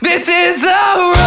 This is a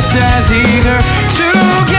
just as eager to get